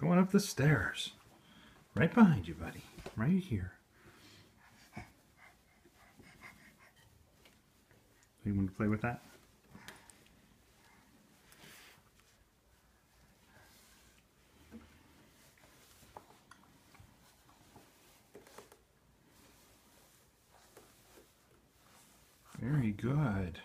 Going up the stairs. Right behind you, buddy. Right here. You want to play with that? Very good.